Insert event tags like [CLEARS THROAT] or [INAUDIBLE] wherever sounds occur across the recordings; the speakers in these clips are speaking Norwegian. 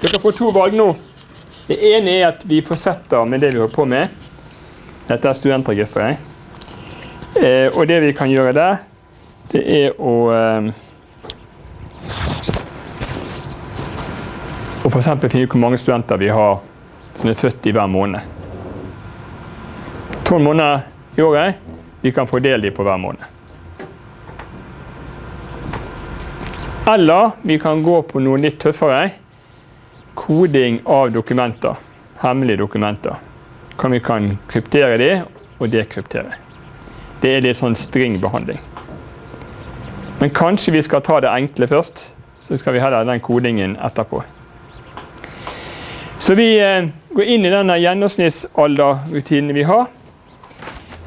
Dere får to valg nå. Det ene er at vi fortsetter med det vi holder på med. Dette er studentregisteret. Eh, og det vi kan gjøre der, det er å eh, Og f.eks. finne ut hvor mange studenter vi har som er født i hver måned. Tolv måneder i året. Vi kan fordele dem på hver måned. Eller vi kan gå på noe litt tøffere. Koding av dokumenter. Hemmelige dokumenter. Kan vi kan kryptere de og dekryptere. Det er litt sånn stringbehandling. Men kanskje vi skal ta det enkle først. Så skal vi heller den kodingen etterpå. Så vi eh, går inn i denne gjennomsnittsalderrutinen vi har.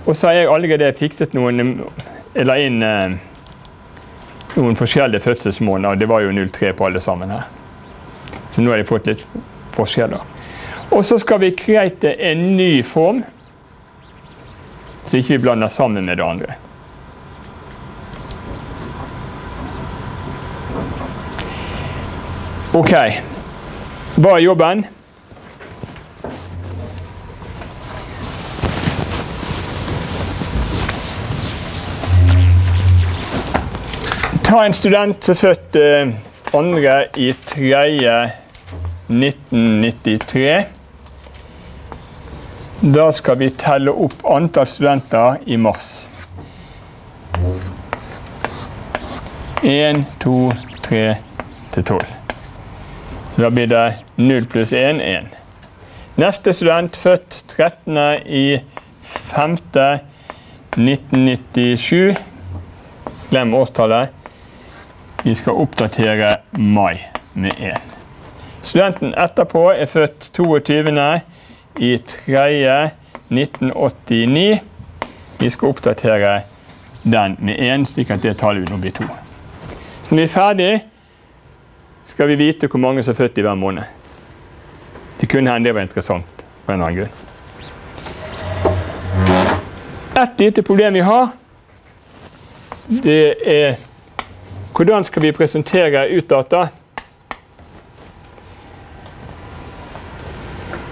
Og så har jeg allerede fikset noen la inn eh, noen forskjellige fødselsmåneder. Det var jo 03 på alle sammen her. Så nå har jeg fått litt forskjeller. Og så skal vi kreite en ny form, så ikke vi blander sammen med det andre. OK. Hva er jobben? Ta en student som er født eh, andre i tredje 1993. Da skal vi telle opp antall studenter i mars. Én, to, tre til tolv. Så da blir det 0 pluss 1, 1. Neste student født 13. i 5. 1997. Glem årstallet. Vi skal oppdatere mai med 1. Studenten etterpå er født 22. i 3. 1989. Vi skal oppdatere den med 1, slik at det tallet nå bli 2. Når vi er ferdig, skal vi vite hvor mange som er født i hver måned. Det kunne hende det var interessant. for en annen grunn. Et lite problem vi har, det er hvordan skal vi presentere utdata?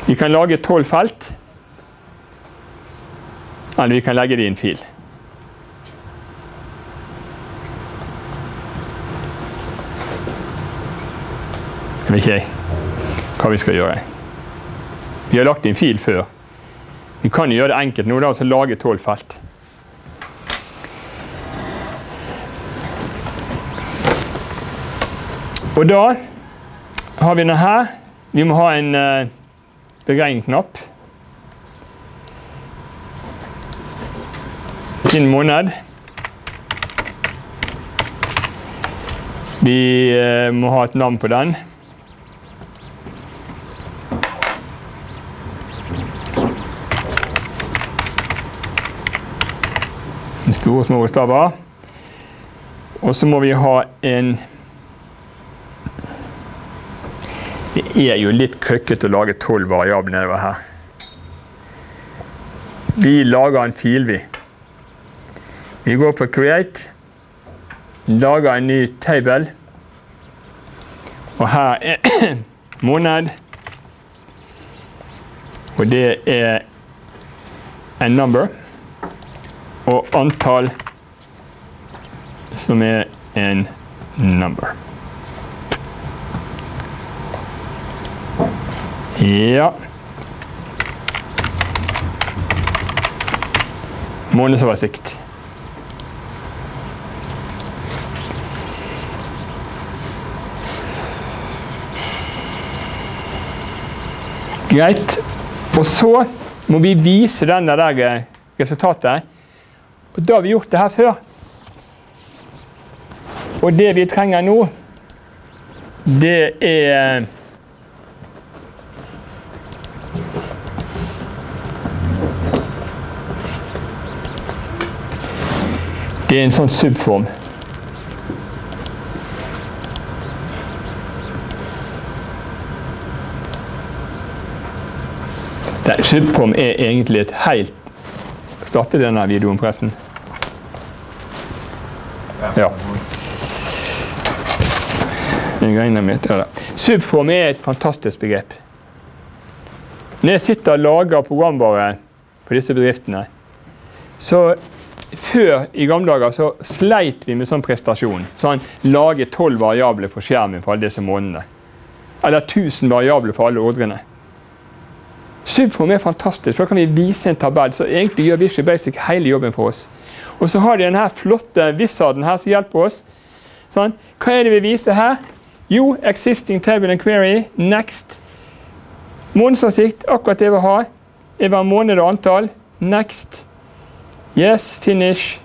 Vi kan lage tolv felt. Eller vi kan legge det i en fil. Jeg vet ikke hva vi skal gjøre. Vi har lagt i en fil før. Vi kan gjøre det enkelt nå, da, og lage tolv felt. Og da har vi denne her. Vi må ha en uh, beregnknapp. Sin måned. Vi uh, må ha et navn på den. Store små bokstaver. Og så må vi ha en Det er jo litt krøkkete å lage tolv variabler nedover her. Vi lager en fil, vi. Vi går på create, lager en ny table. Og her er [CLEARS THROAT] måned. Og det er en number. Og antall som er en number. Ja. Månedsoversikt. Greit. Og så må vi vise denne der eh, resultatet. Og da har vi gjort det her før. Og det vi trenger nå, det er Det er en sånn subform. subform er egentlig et helt Starter denne videoen, forresten? Ja. Med det. Subform er et fantastisk begrep. Når jeg sitter og lager programvare på disse bedriftene, så før i gamle dager så sleit vi med sånn prestasjon. Sånn lage tolv variabler for skjermen for alle disse månedene. Eller 1000 variabler for alle ordrene. Subform er fantastisk, for da kan vi vise en tabell. Så egentlig gjør Visual Basic hele jobben for oss. Og så har de denne flotte wizarden her som hjelper oss. Sånn. Hva er det vi viser her? Jo, existing table and query. Next. Månedsoversikt, akkurat det vi har. ha. Jeg måned og antall. Next. Yes, finish.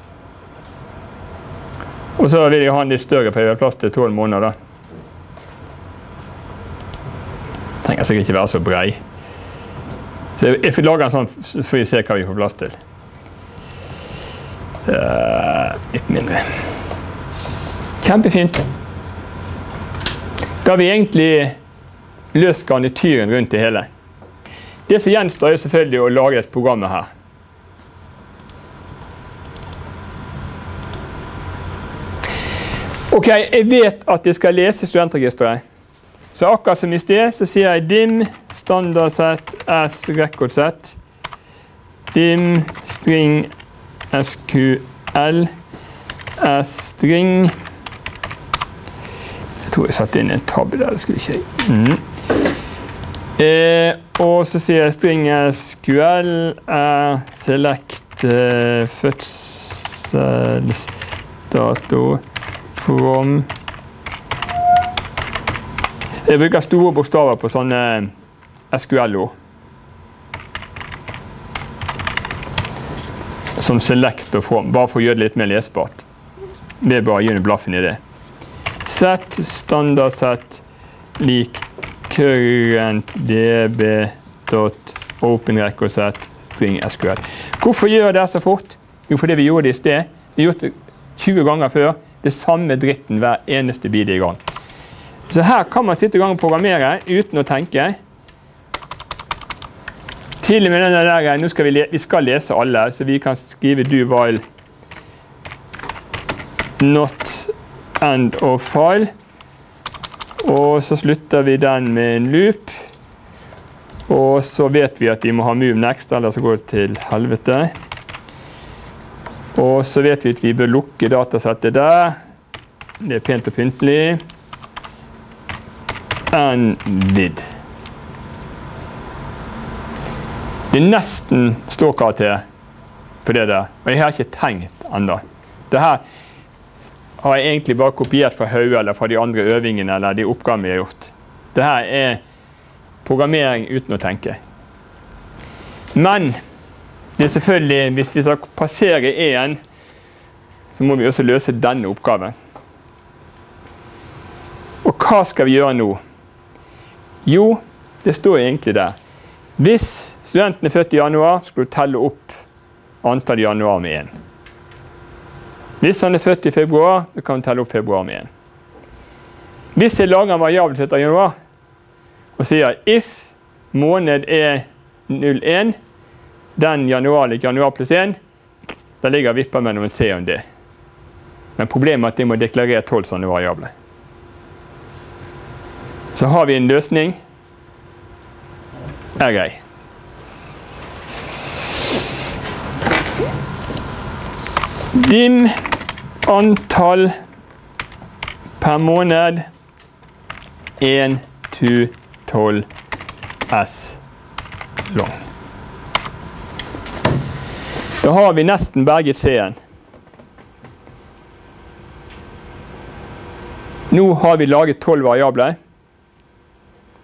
Og så vil jeg ha den litt større, for jeg vil ha plass til tolv måneder. Trenger sikkert ikke være så brei. Så jeg, får lager en sånn, så får vi se hva vi får plass til. Uh, litt mindre. Kjempefint. Da har vi egentlig løst garnityren rundt det hele. Det som gjenstår, er selvfølgelig å lage et program her. Ok, jeg vet at jeg skal lese studentregisteret. Så akkurat som i sted, så sier jeg dim standardsett s rekordsett. Dim string SQL string Jeg tror jeg satte inn en tabbe der. det skulle ikke jeg. Mm. Eh, og så sier jeg string SQL er select eh, fødselsdato from Jeg bruker store bokstaver på sånne SQL-ord. som select og from, bare for å gjøre det litt mer lesbart. Det er bare å gi en blaffen i det. Set standardsett lik current db dot open record set string SQL. Hvorfor gjør jeg det så fort? Jo, fordi vi gjorde det i sted. Vi gjort det 20 ganger før. Det samme dritten hver eneste bidige gang. Så her kan man sitte i gang og programmere uten å tenke. Til og med denne der, nå skal vi, vi, skal lese alle, så vi kan skrive do while not end of file. Og så slutter vi den med en loop. Og så vet vi at vi må ha move next, ellers går det til helvete. Og så vet vi at vi bør lukke datasettet der. Det er pent og pyntelig. And did. Det er nesten ståkarakter på det der. Og jeg har ikke tenkt ennå. Det her har jeg egentlig bare kopiert fra Hauge eller fra de andre øvingene eller de oppgavene vi har gjort. Det her er programmering uten å tenke. Men er selvfølgelig, hvis vi skal passere én, så må vi også løse denne oppgaven. Og hva skal vi gjøre nå? Jo, det står egentlig der. Hvis studenten er født i januar, skal du telle opp antall januar med 1. Hvis han er født i februar, så kan du telle opp februar med 1. Hvis jeg lager en variabel som heter januar, og sier if måned er 01, den januar ligger januar pluss 1, da ligger vippa mellom en C og en D. Men problemet er at de må deklarere 12 sånne variabler. Så har vi en løsning er grei. Dim antall per måned 1 to 12 S lang. Da har vi nesten berget C-en. Nå har vi laget tolv variabler.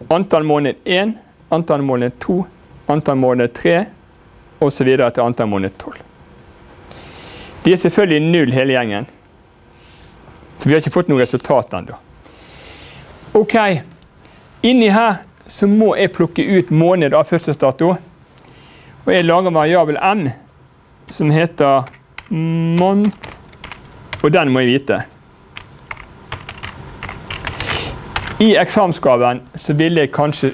Antall måned 1 antall måned 2, antall måned 3 osv. til antall måned 12. De er selvfølgelig null hele gjengen. Så vi har ikke fått noe resultat ennå. Ok, inni her så må jeg plukke ut måned av fødselsdato. Og jeg lager variabel m som heter month, og den må jeg vite. I eksamensgaven så ville jeg kanskje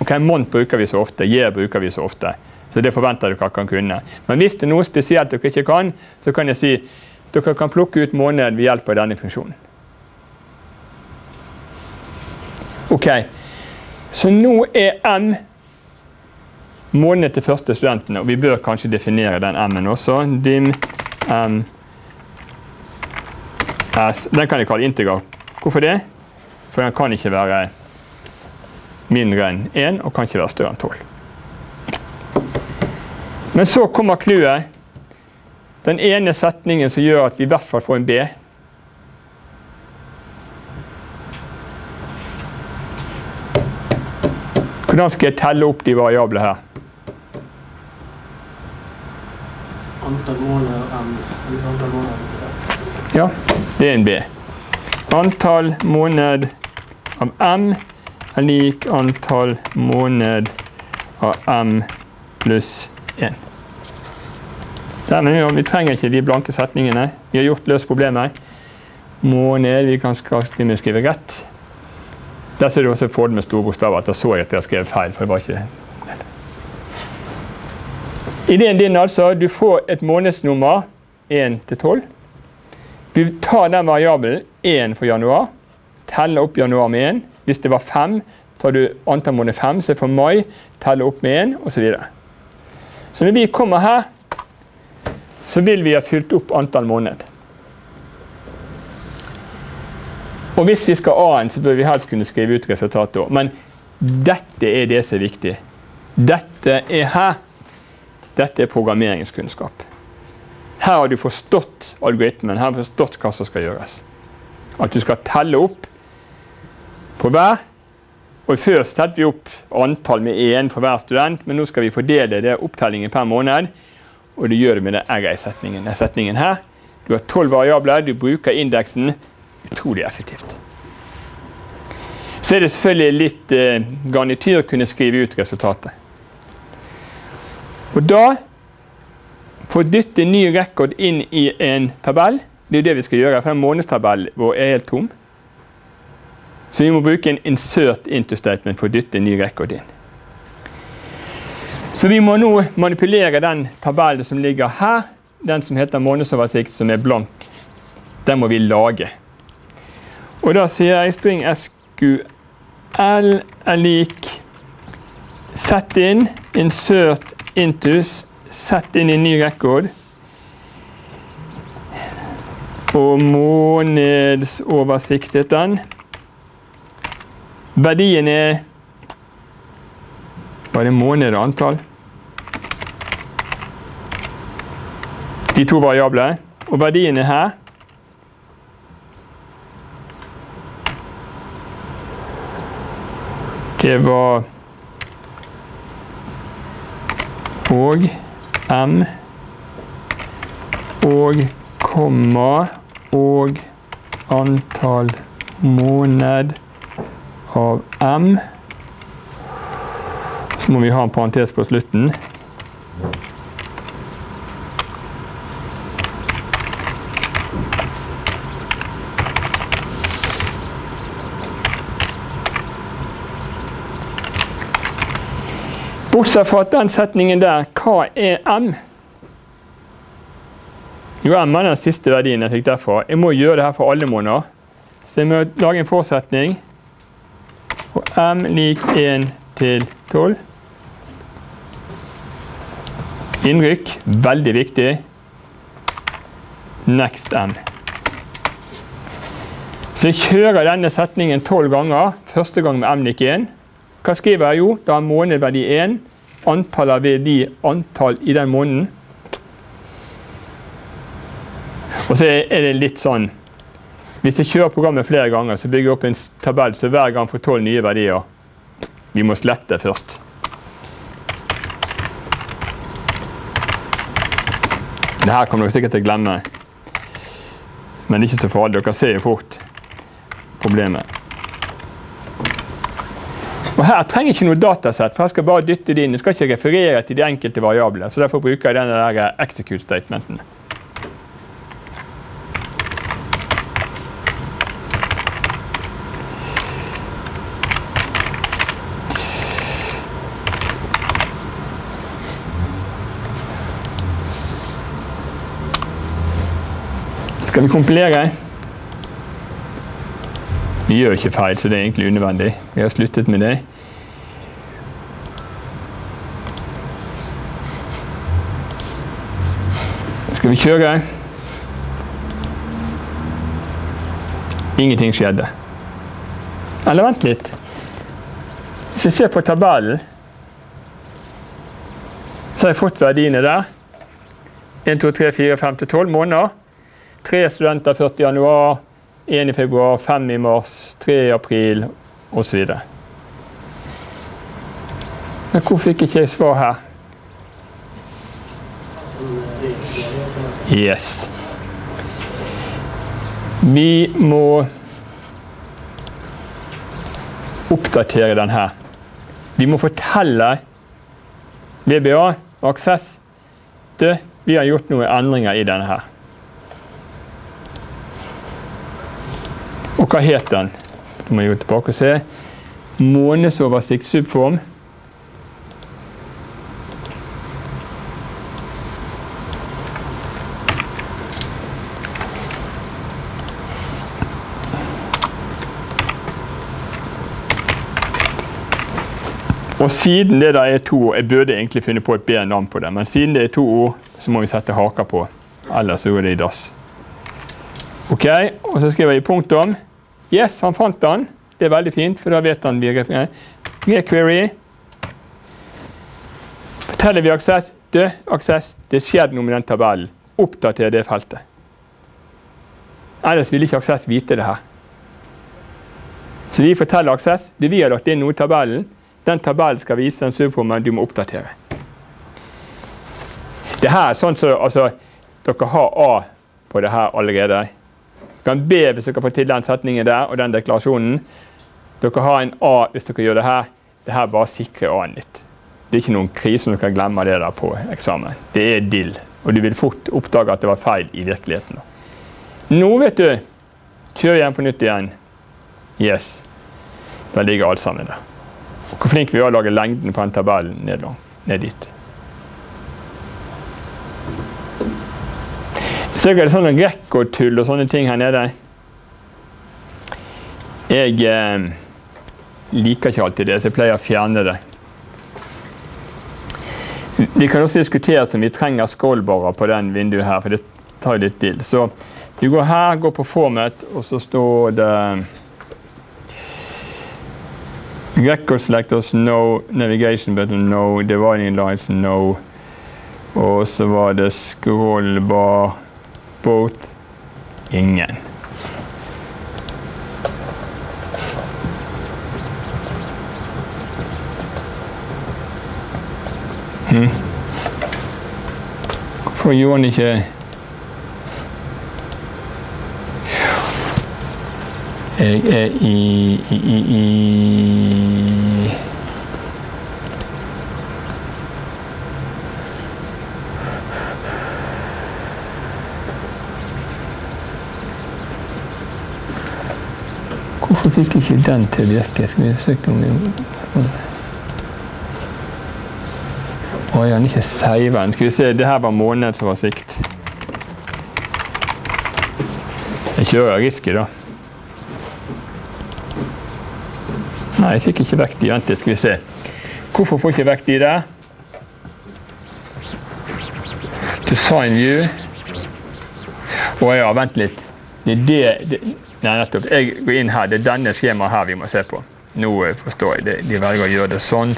Ok, month bruker vi så ofte, year bruker vi så ofte. Så det forventer dere kan kunne. Men hvis det er noe spesielt dere ikke kan, så kan jeg si dere kan plukke ut måned ved hjelp av denne funksjonen. Ok, så nå er M måneden til første studentene, og vi bør kanskje definere den M-en også. Dim M S. Den kan jeg kalle integer. Hvorfor det? For den kan ikke være mindre enn 1 og kan ikke være større enn 12. Men så kommer clouet. Den ene setningen som gjør at vi i hvert fall får en B. Hvordan skal jeg telle opp de variable her? Antall måneder M. Ja, det er en B. Antall måned av M er lik antall måned av M pluss 1. Så, vi trenger ikke de blanke setningene. Vi har gjort løs problemet. Måned, vi kan skrive, skrive rett. Der ser du også fordelen med store bokstaver. at jeg så at jeg skrev feil. for det var ikke Ideen din altså, du får et månedsnummer 1 til 12. Du tar den variabelen 1 for januar. Teller opp januar med 1. Hvis det var 5, tar du antall måned 5. Så for mai teller opp med 1, osv. Så, videre. så når vi kommer her, så vil vi ha fylt opp antall måned. Og hvis vi skal A-en, så bør vi helst kunne skrive ut resultatet. Men dette er det som er viktig. Dette er her. Dette er programmeringskunnskap. Her har du forstått algoritmen, her har du forstått hva som skal gjøres. At du skal telle opp på hver. Og Før telte vi opp antall med én for hver student, men nå skal vi fordele det opptellingen per måned. Og det gjør du med den RI-setningen. setningen her. Du har tolv variabler, du bruker indeksen. Utrolig effektivt. Så er det selvfølgelig litt eh, garnityr å kunne skrive ut resultatet. Og da få dytte en ny rekord inn i en tabell. Det er det vi skal gjøre, for en månedstabell vår er helt tom. Så vi må bruke en insert into statement for å dytte ny rekord inn. Så vi må nå manipulere den tabellen som ligger her, den som heter månedsoversikt, som er blank. Den må vi lage. Og da sier jeg string sql er lik Sett inn insert intus, sett inn en ny rekord. Og månedsoversikt heter den. Verdien er Var det måned og antall? De to variablene. Og verdien er her. Det var og M og komma og antall måned av M. Så må vi ha en parentes på slutten. Bortsett fra den setningen der Hva er M? Jo, M er den siste verdien jeg fikk derfra. Jeg må gjøre det her for alle måneder. Så jeg må lage en forutsetning. Og M lik 1 til 12. Innrykk, veldig viktig. Next M. Så jeg kjører denne setningen 12 ganger. Første gang med M lik 1. Hva skriver jeg? Jo, da er månedverdi 1. Antall av verdi antall i den måneden. Og så er det litt sånn Hvis jeg kjører programmet flere ganger, så bygger jeg opp en tabell så hver gang får tolv nye verdier. Vi må slette først. Det her kommer dere sikkert til å glemme. Men er ikke så farlig. Dere ser jo fort problemet. Og Her trenger jeg ikke noe datasett, for jeg skal bare dytte det inn. Jeg skal ikke referere til de enkelte variablene. så Derfor bruker jeg denne der execute statementen. Skal vi kompilere? Vi gjør ikke feil, så det er egentlig unødvendig. Vi har sluttet med det. Skal vi kjøre? Ingenting skjedde. Eller vent litt. Hvis jeg ser på tabellen, så har jeg fått verdiene der. 1, 2, 3, 4, 5 til 12 måneder. Tre studenter 40. januar, 1 i februar, 5 i mars, 3 i april osv. Men hvor fikk ikke jeg svar her? Yes. Vi må oppdatere den her. Vi må fortelle VBA og Aksess du, vi har gjort noen endringer i denne her. Og hva het den? Da må jeg gå tilbake og se. Månedsoversikt subform. Og siden det der er to ord, Jeg burde egentlig finne på et bedre navn på det, men siden det er to ord, så må vi sette haka på. Ellers så går det i dass. Ok, Og så skriver jeg punktum. Yes, han fant den. Det er veldig fint, for da vet han vi er Requery. Forteller vi Aksess Du, Aksess, det skjedde noe med den tabellen. Oppdater det feltet. Ellers ville ikke Aksess vite det her. Så vi forteller Aksess det vi har lagt inn noe i tabellen. Den tabellen skal vise den subformen du må oppdatere. Det her er sånn så, altså, Dere har A på det her allerede. Kan be hvis dere får til den setningen der og den deklarasjonen. Dere har en A hvis dere gjør det her. Det her bare sikrer A-en litt. Det er ikke noen krise om dere glemmer det der på eksamen. Det er dill. Og du vil fort oppdage at det var feil i virkeligheten. Nå, vet du Kjør igjen på nytt igjen. Yes. Der ligger alt sammen der. Hvor flink vi er å lage lengden på den tabellen ned, ned dit. Så er det sånn rekordtull og sånne ting her nede. Jeg eh, liker ikke alltid det, så jeg pleier å fjerne det. Vi kan også diskutere om vi trenger scrollbarer på den vinduet her, for det tar litt til. Så vi går her, går på format, og så står det Record selectors no, navigation button no, dividing lines no. Og så var det scrollbar both ingen. Hm. Hvorfor gjorde han ikke Jeg er fikk ikke den til å virke? Skal vi søke om vi Å, er ikke seiven? Skal vi se, det her var månedsoversikt. Jeg kjører risky, da. Nei, jeg fikk ikke vekk de. Litt, skal vi se. Hvorfor får jeg ikke vekk de der? Design view. Å ja, vent litt. Det er det, det Nei, nettopp. Jeg går inn her. Det er denne skjemaet her vi må se på. Nå forstår jeg det. De velger å gjøre det sånn.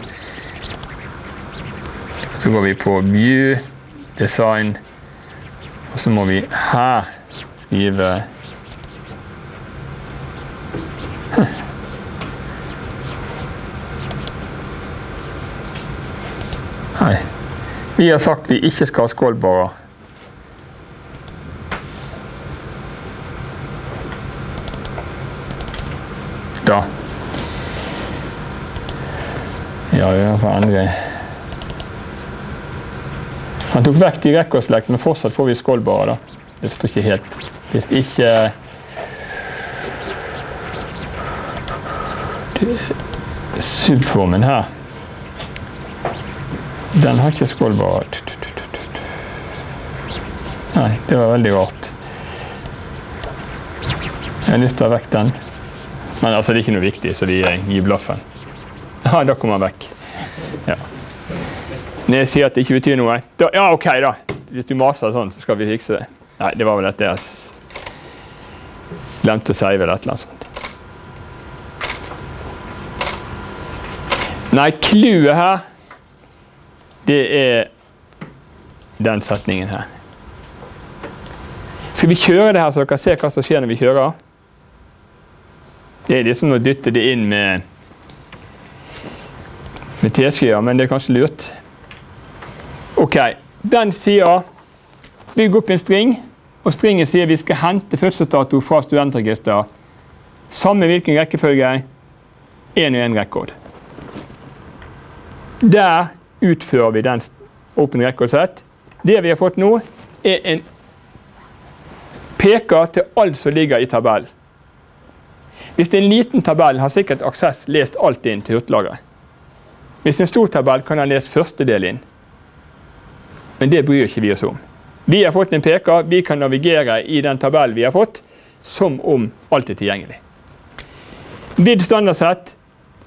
Så går vi på view, design, og så må vi her skrive Nei. Vi har sagt vi ikke skal ha skålbarer. Da. Ja, vi får endre Han tok vekk de rekordslekt, men fortsatt får vi skålbarer. da. Det forstår ikke helt. Hvis ikke Subformen her den har ikke skålbarer. Nei, det var veldig rart. Jeg har lyst til å ha vekk den. Men altså, det er ikke noe viktig, så vi gir blaffen. Ja, da kommer han vekk. Ja. Når jeg sier at det ikke betyr noe da, Ja, OK, da. Hvis du maser sånn, så skal vi fikse det. Nei, det var vel dette jeg glemte å si vel et eller annet sånt. Nei, clouet her, det er den setningen her. Skal vi kjøre det her, så dere ser hva som skjer når vi kjører? Det er liksom å dytte det inn med, med teskjeer, men det er kanskje lurt. Ok, den sier Bygg opp en string, og stringen sier vi skal hente fødselsdato fra studentregister. Samme hvilken rekkefølge. Én og én rekord. Der utfører vi den open record set. Det vi har fått nå, er en peker til alt som ligger i tabellen. Hvis det er en liten tabell, har sikkert Aksess lest alt inn til hurtiglageret. Hvis det er en stor tabell, kan han lese første del inn. Men det bryr ikke vi oss om. Vi har fått en peker, vi kan navigere i den tabellen vi har fått, som om alt er tilgjengelig. Vidd standardsett,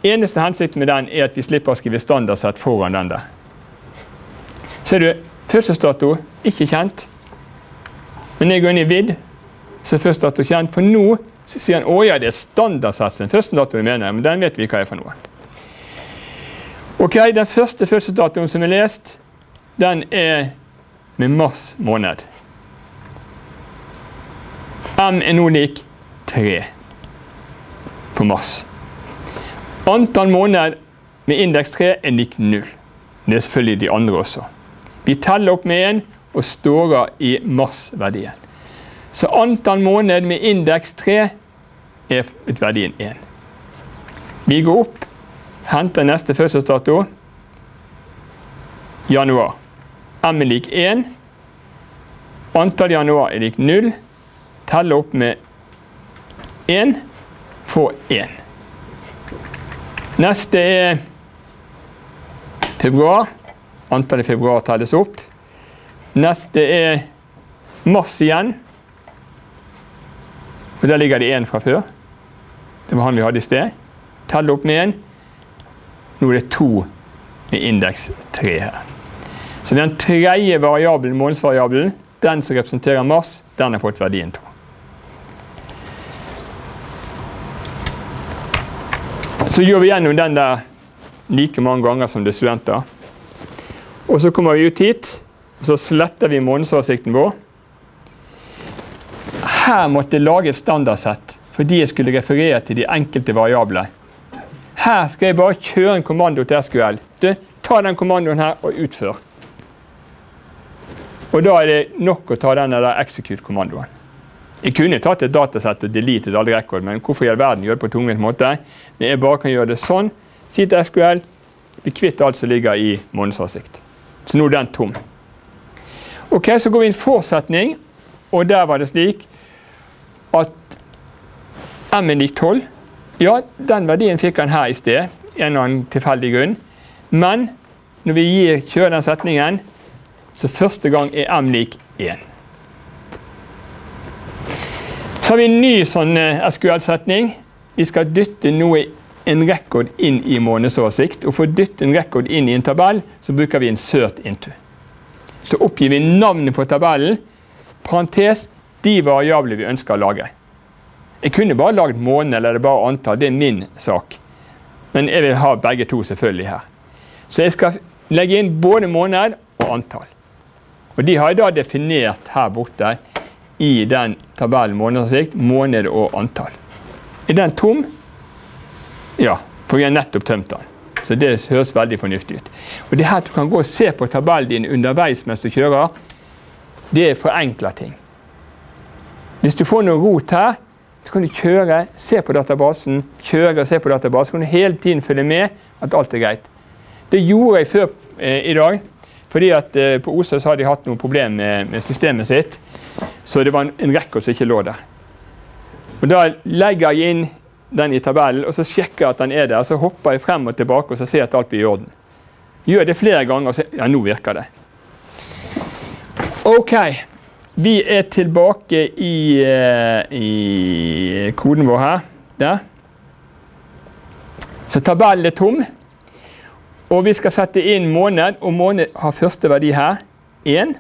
eneste hensikten med den er at vi slipper å skrive standardsett foran den der. Ser du, fødselsdato ikke kjent. Men når jeg går inn i vid, så er fødselsdato kjent. For nå så sier han å ja, det er standardsatsen. Fødselsdato vi mener, men den vet vi hva er for noe. Ok, Den første fødselsdatoen som er lest, den er med mars måned. M er nå lik 3 på mars. Antall måned med indeks 3 er lik 0. Det er selvfølgelig de andre også. Vi teller opp med 1 og står i mars-verdien. Så antall måned med indeks 3 er verdien 1. Vi går opp, henter neste fødselsdato. Januar. M er lik 1. Antall januar er lik 0. Teller opp med 1. Får 1. Neste er februar. Antallet i februar telles opp. Neste er mars igjen. Og Der ligger det én fra før. Det var han vi hadde i sted. Telle opp med én. Nå er det to med indeks 3 her. Så den tredje variabelen, månedsvariabelen, den som representerer mars, den har fått verdien 2. Så gjør vi gjennom den der like mange ganger som det er studenter. Og så kommer vi ut hit, og så sletter vi månedsoversikten vår. Her måtte jeg lage et standardsett fordi jeg skulle referere til de enkelte variablene. Her skal jeg bare kjøre en kommando til SQL. Du, ta den kommandoen her og utfør. Og da er det nok å ta den execute-kommandoen. Jeg kunne tatt et datasett og deletet alle rekord, men hvorfor all verden gjøre det på tungvint måte? Men jeg bare kan gjøre det sånn. Si til SQL bli kvitt alt som ligger i månedsavsikt. Så nå er den tom. Ok, Så går vi inn forsetning, og der var det slik at M-en lik 12. Ja, den verdien fikk han her i sted, en eller annen tilfeldig grunn. Men når vi gir, kjører den setningen, så første gang er m lik 1. Så har vi en ny sånn eh, SQL-setning. Vi skal dytte noe, en rekord inn i månedsoversikt. Og for å dytte en rekord inn i en tabell, så bruker vi en cert into. Så oppgir vi navnet på tabellen, parentes, de variablene vi ønsker å lage. Jeg kunne bare lagd måned eller det bare antall. Det er min sak. Men jeg vil ha begge to selvfølgelig her. Så jeg skal legge inn både måned og antall. Og de har jeg da definert her borte i den tabellen månedsoversikt, måned og antall. Er den tom? Ja, for vi har nettopp tømt den. Så det høres veldig fornuftig ut. Og det her du kan gå og se på tabellen din underveis mens du kjører, det forenkler ting. Hvis du får noe rot her, så kan du kjøre, se på databasen, kjøre og se på databasen. Så kan du hele tiden følge med at alt er greit. Det gjorde jeg før eh, i dag. Fordi at eh, på OSA så hadde de hatt noen problemer med, systemet sitt. Så det var en, en record som ikke lå der. Og Da legger jeg inn den i tabellen, og så sjekker jeg at den er der. Så hopper jeg frem og tilbake og så ser at alt blir i orden. Gjør det flere ganger, og så Ja, nå virker det. OK. Vi er tilbake i, eh, i koden vår her. Der. Så tabellen er tom. Og vi skal sette inn måned, og måned har første verdi her. 1.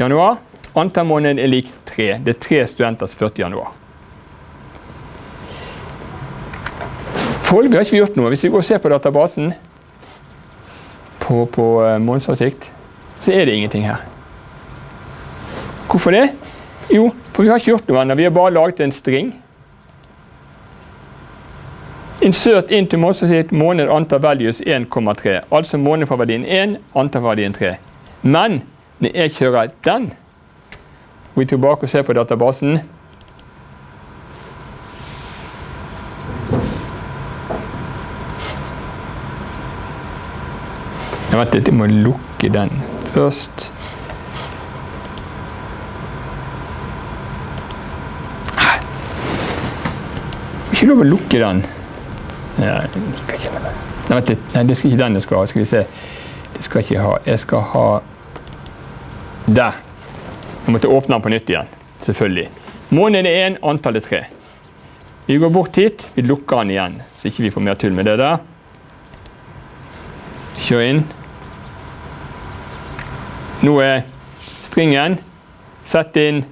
januar. Antall måned er lik 3. Det er tre studenter som 40. januar. Foreløpig har ikke vi gjort noe. Hvis vi går og ser på databasen på, på uh, månedsoversikt, så er det ingenting her. Hvorfor det? Jo, for vi har ikke gjort noe annet. Vi har bare laget en string. Insert into månedsoversikt måned antall values 1,3. Altså måned fra verdien 1, antall verdien 3. Men når jeg kjører den, går vi tilbake og ser på databasen Jeg vet ikke, jeg må lukke den først. Ikke lov å lukke den. Ja, Nei, vent. Nei, det skal ikke den jeg skal ha. Skal vi se. Det skal jeg ikke ha. Jeg skal ha Der. Jeg måtte åpne den på nytt igjen. Selvfølgelig. Måned er én, antall er tre. Vi går bort hit. Vi lukker den igjen, så ikke vi får mer tull med det der. Kjør inn. Nå er stringen. Sett inn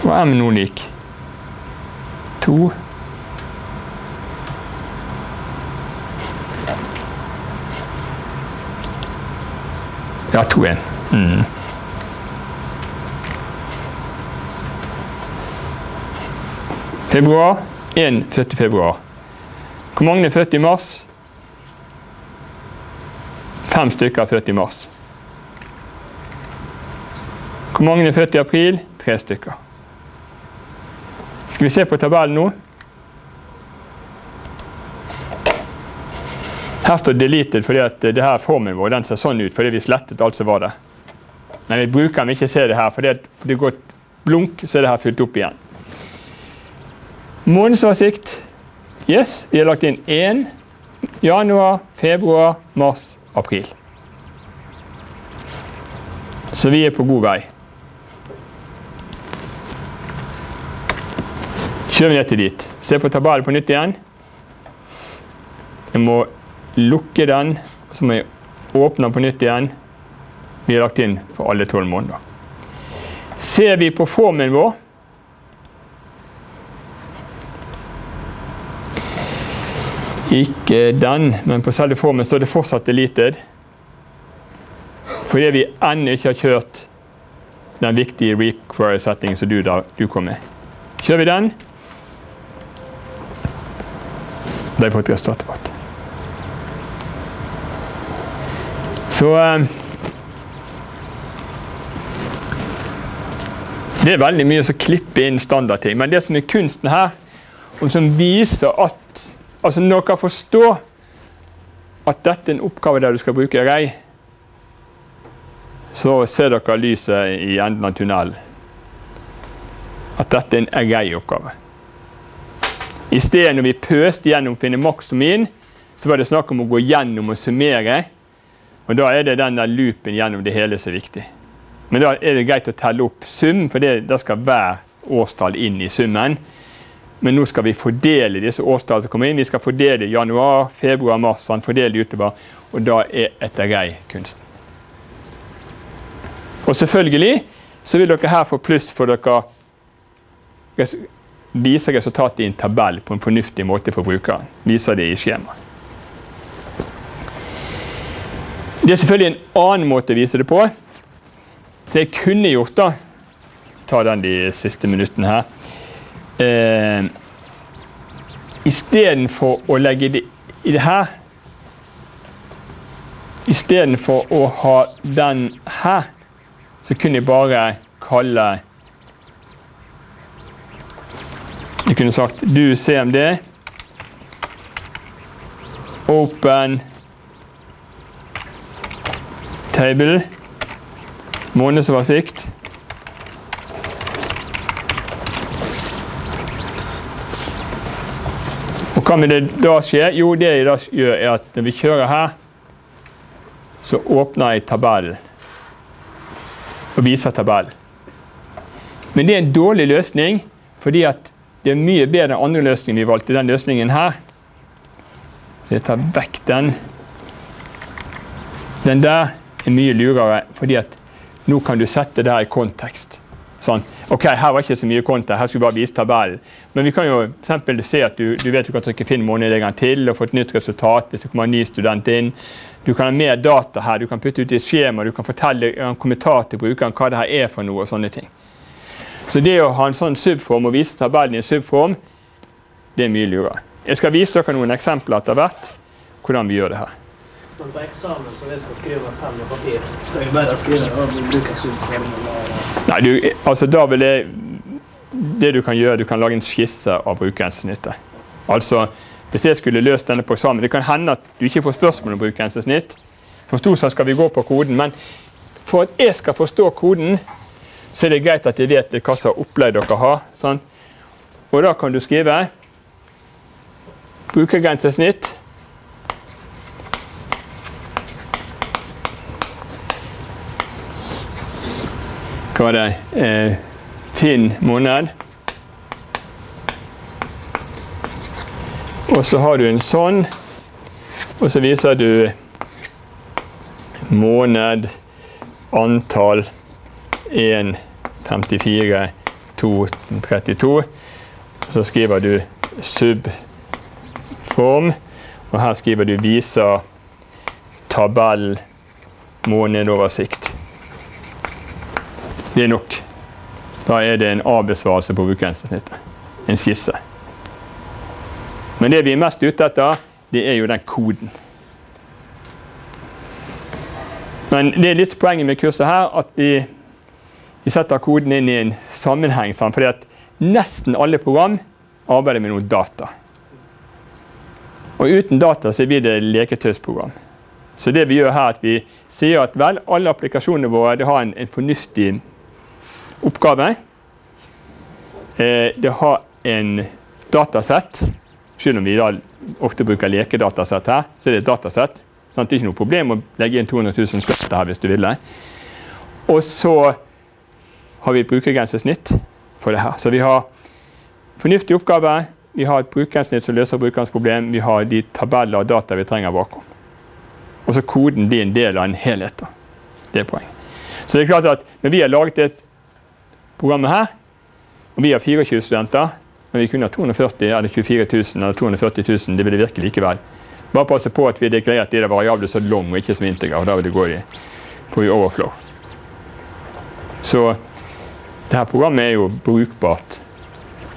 Hva er M nå lik? To. Ja, 2-1. Mm. Februar. 1 født i februar. Hvor mange er født i mars? Fem stykker er født i mars. Hvor mange er født i april? Tre stykker. Skal vi se på tabellen nå? Her står 'deleted' fordi at det her er formen vår. Den ser sånn ut fordi vi slettet alt som var der. Men vi bruker den ikke se det her, fordi det går blunk, så er det her fylt opp igjen. Månedsoversikt. Yes, vi har lagt inn 1. Januar, februar, mars, april. Så vi er på god vei. Kjører vi ned til dit. Se på tabellen på nytt igjen. Jeg må lukke den, så må jeg åpne den på nytt igjen. Vi har lagt inn for alle tolv måneder. Ser vi på formen vår Ikke den, men på selve formen står det fortsatt deleted. Fordi vi ennå ikke har kjørt den viktige require-settingen som du, du kom med. Kjører vi den. Da har jeg fått. Så eh, Det er veldig mye som klipper inn standardting. Men det som er kunsten her, og som viser at altså Når dere forstår at dette er en oppgave der du skal bruke rei, så ser dere lyset i enden av tunnelen. At dette er en rei-oppgave. I stedet når vi pøste gjennom finne maks og så var det snakk om å gå gjennom og summere. Og Da er det den der loopen gjennom det hele som er viktig. Men da er det greit å telle opp sum, for det, da skal hver årstall inn i summen. Men nå skal vi fordele disse årstallene som kommer inn. Vi skal fordele januar, februar, mars. Han fordeler utover, Og da er etterrei kunsten. Og selvfølgelig så vil dere her få pluss for dere viser resultatet i en tabell på en fornuftig måte for brukeren. Viser det i skjemaet. Det er selvfølgelig en annen måte å vise det på. Så jeg kunne gjort da Ta den de siste minuttene her. Eh, Istedenfor å legge det i det her Istedenfor å ha den her, så kunne jeg bare kalle Jeg kunne sagt du CMD. Open table. Månedsoversikt. Og hva vil det da skje? Jo, det jeg da gjør, er at når vi kjører her, så åpner jeg tabellen. Og viser tabellen. Men det er en dårlig løsning, fordi at det er mye bedre enn andre løsninger vi valgte. Den løsningen her. Så jeg tar vekk den. Den der er mye lurere, fordi at nå kan du sette det her i kontekst. Sånn, ok, Her var ikke så mye konta, her skulle vi bare vise tabellen. Men vi kan jo eksempel se at du, du vet du kan trykke 'finn måned en gang til' og få et nytt resultat hvis det kommer en ny student inn. Du kan ha mer data her, du kan putte ut i skjema, du kan fortelle en kommentar til brukeren hva det her er for noe. og sånne ting. Så det å ha en sånn subform og vise tabellen i en subform, det er mye lurere. Jeg skal vise dere noen eksempler etter hvert hvordan vi gjør det her. Men på eksamen så jeg skal skrive med penn og papir, så er det bare å skrive og bruke subform Nei, du, altså da vil jeg Det du kan gjøre, du kan lage en skisse av brukergrensesnittet. Altså, hvis jeg skulle løst denne på eksamen Det kan hende at du ikke får spørsmål om brukergrensesnitt. For stort sett skal vi gå på koden, men for at jeg skal forstå koden, så er det greit at jeg vet hva slags opplegg dere har. Sånn. Og da kan du skrive brukergrensesnitt. Hva var det? Eh, Finn måned. Og så har du en sånn, og så viser du måned, antall 1, 54, 2, 32. Så skriver du subform, og her skriver du viser tabell månedoversikt. Det er nok. Da er det en A-besvarelse på brukergrensesnittet. En skisse. Men det vi er mest ute etter, det er jo den koden. Men det er litt poenget med kurset her at vi, vi setter koden inn i en sammenheng. Sånn, fordi at nesten alle program arbeider med noe data. Og uten data så blir det leketøysprogram. Så det vi gjør her, er at vi sier at vel, alle applikasjonene våre har en, en fornuftig oppgave. Eh, det har en datasett. Selv om vi da ofte bruker lekedatasett her, så er det et datasett. Sånn det er ikke noe problem å legge inn 200 000 spørsmål her hvis du vil det. Og så har vi et brukergrensesnitt for det her. Så vi har fornuftig oppgave, vi har et brukergrensesnitt som løser brukerens problem, vi har de tabeller og data vi trenger bakom. Og så koden blir en del av en helhet. da. Det er poenget. Så det er klart at når vi har laget et program her, og vi har 24 studenter, men vi kunne ha 240 eller 24 000 eller 240 000, det ville virke likevel. Bare passe på at vi har deklarert de der variable så long og ikke som integer. og Da vil det gå i, på i overflow. Så dette programmet er jo brukbart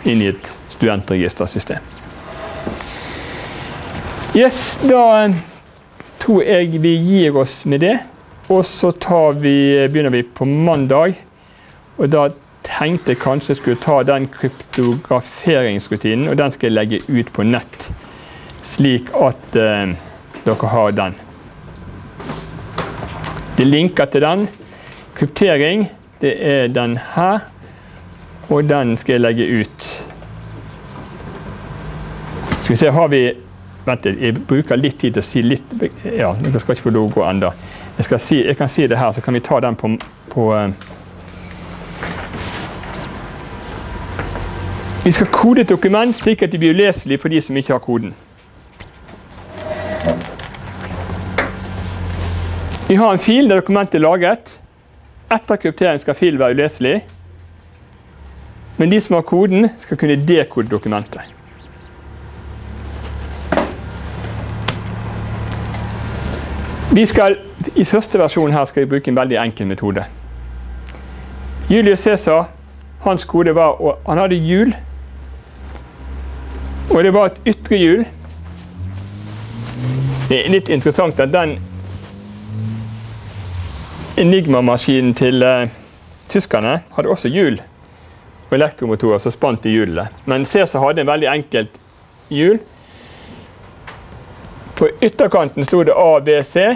inn i et studentregistersystem. Yes, da tror jeg vi gir oss med det. Og så vi, begynner vi på mandag. Og da tenkte jeg kanskje jeg skulle ta den kryptograferingsrutinen, og den skal jeg legge ut på nett. Slik at eh, dere har den. Det linker til den. Kryptering, det er den her. Og den skal jeg legge ut. Skal vi se, har vi Vent litt, jeg bruker litt tid til å si litt Ja, dere skal ikke få logo ennå. Jeg, si, jeg, kan si det her, så kan vi ta den på, på eh, Vi skal kode et dokument slik at det blir uleselig for de som ikke har koden. Vi har en fil der dokumentet er laget. Etter kryptering skal fil være uleselig. Men de som har koden, skal kunne dekode dokumentet. Vi skal, I første versjon her skal vi bruke en veldig enkel metode. Julius Cæsar, hans kode var Han hadde hjul og det var et ytre hjul. Det er litt interessant at den Enigma-maskinen til uh, tyskerne hadde også hjul og elektromotorer som spant i hjulene. Men Cæsar hadde en veldig enkelt hjul. På ytterkanten sto det A, B, C.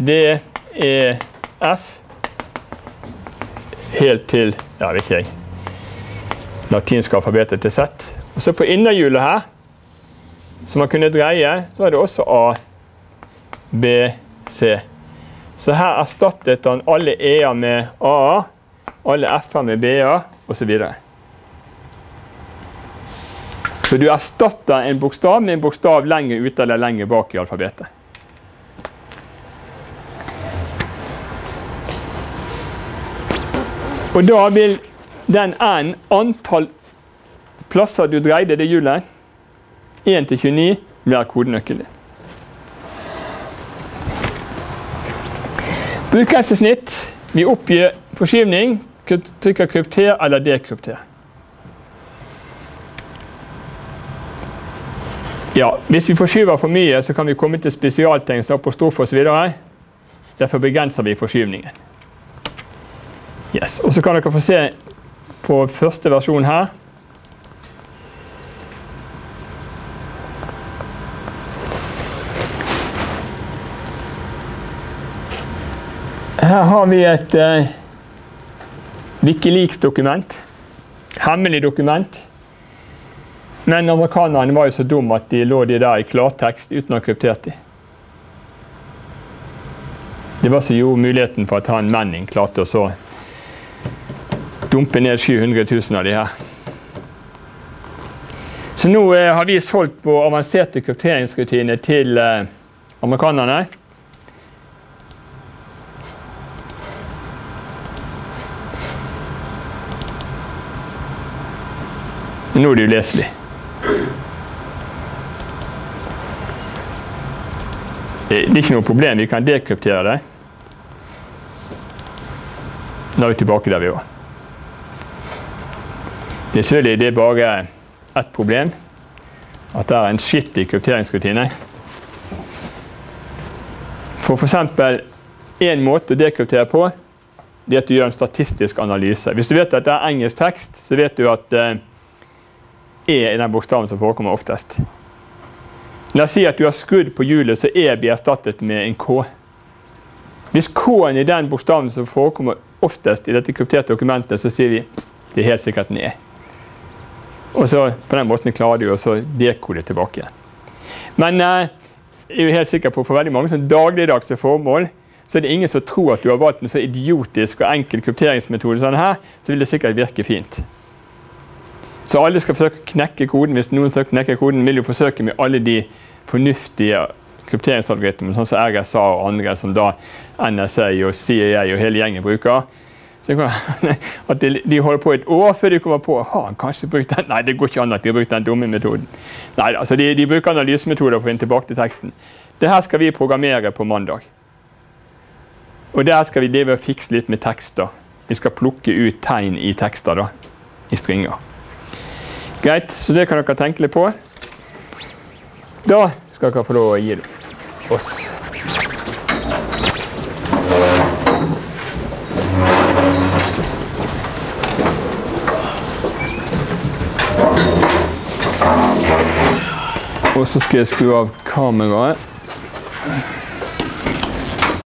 D, E, F. Helt til ja, vet ikke jeg, latinske alfabetet til Z. Og så på innerhjulet her, som man kunne dreie, så er det også A, B, C. Så her erstattet han alle E-er med A, alle F-er med B-er osv. Så du erstatter en bokstav med en bokstav lenger ute eller lenger bak i alfabetet. Og da vil den n antall plasser du dreide det hjulet, 1 til 29, blir kodenøkkelen din. Brukergrensesnitt. Vi oppgir forskyvning, trykker krypter eller dekrypter. Ja, Hvis vi forskyver for mye, så kan vi komme til spesialtegn som apostrof osv. Derfor begrenser vi forskyvningen. Yes. Og så kan dere få se på første versjon her. Her har vi et uh, Wikileaks-dokument. Hemmelig dokument. Men amerikanerne var jo så dumme at de lå de der i klartekst uten å ha kryptert de. Det var som gjorde muligheten for at han Manning klarte å så dumpe ned 700 000 av de her. Så nå eh, har vi solgt på avanserte krypteringsrutiner til eh, amerikanerne. Nå er det uleselig. Det er ikke noe problem, vi kan dekryptere det. Nå er vi tilbake der vi var. Det er det er bare ett problem. At det er en skittig krypteringsrutine. For f.eks. én måte å dekryptere på, det er at du gjør en statistisk analyse. Hvis du vet at det er engelsk tekst, så vet du at eh, E er den bokstaven som forekommer oftest. La oss si at du har skrudd på hjulet, så E blir erstattet med en K. Hvis K-en er den bokstaven som forekommer oftest i dette krypterte dokumentet, så sier vi det er helt sikkert en E. Og så På den måten klarer du å dekode tilbake. Men eh, jeg er helt sikker på for veldig mange som dagligdagse formål så er det ingen som tror at du har valgt en så idiotisk og enkel krypteringsmetode sånn her, så vil det sikkert virke fint. Så alle skal forsøke å knekke koden. Hvis noen skal knekke koden, vil jo forsøke med alle de fornuftige krypteringsalgoritmene, sånn som RSA og andre, som da NSA og CIA og hele gjengen bruker. [LAUGHS] At de, holder på et år før de kommer på har han kanskje brukt den. Nei, det går ikke an at de har brukt den dumme metoden. Nei, altså de, de bruker analysemetoder for å finne tilbake til teksten. Det her skal vi programmere på mandag. Og der skal vi leve og fikse litt med tekster. Vi skal plukke ut tegn i tekster da, i stringer. Greit, så det kan dere tenke litt på. Da skal dere få lov å gi oss. Og så skal jeg skru av kameraet.